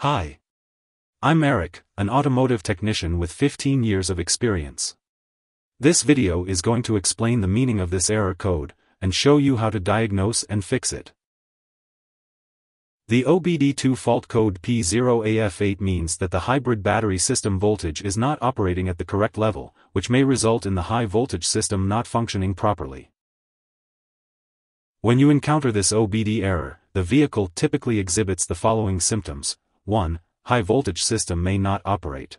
Hi. I'm Eric, an automotive technician with 15 years of experience. This video is going to explain the meaning of this error code, and show you how to diagnose and fix it. The OBD2 fault code P0AF8 means that the hybrid battery system voltage is not operating at the correct level, which may result in the high voltage system not functioning properly. When you encounter this OBD error, the vehicle typically exhibits the following symptoms. 1. High voltage system may not operate.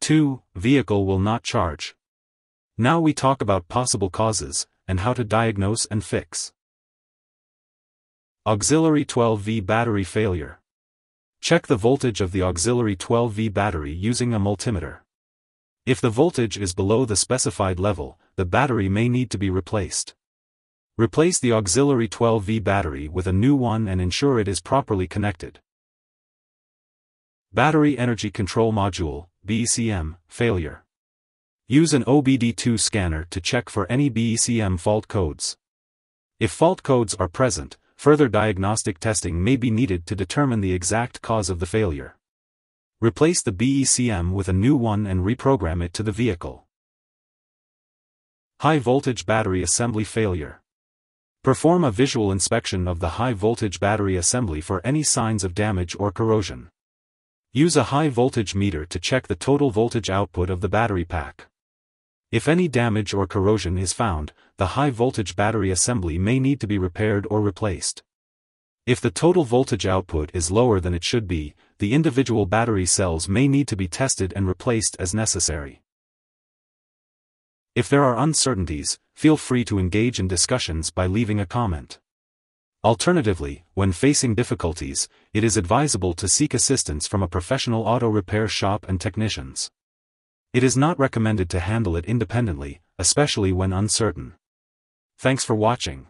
2. Vehicle will not charge. Now we talk about possible causes, and how to diagnose and fix. Auxiliary 12V battery failure. Check the voltage of the auxiliary 12V battery using a multimeter. If the voltage is below the specified level, the battery may need to be replaced. Replace the auxiliary 12V battery with a new one and ensure it is properly connected. Battery Energy Control Module, BECM, failure. Use an OBD2 scanner to check for any BECM fault codes. If fault codes are present, further diagnostic testing may be needed to determine the exact cause of the failure. Replace the BECM with a new one and reprogram it to the vehicle. High voltage battery assembly failure. Perform a visual inspection of the high-voltage battery assembly for any signs of damage or corrosion. Use a high-voltage meter to check the total voltage output of the battery pack. If any damage or corrosion is found, the high-voltage battery assembly may need to be repaired or replaced. If the total voltage output is lower than it should be, the individual battery cells may need to be tested and replaced as necessary. If there are uncertainties, feel free to engage in discussions by leaving a comment. Alternatively, when facing difficulties, it is advisable to seek assistance from a professional auto repair shop and technicians. It is not recommended to handle it independently, especially when uncertain. Thanks for watching.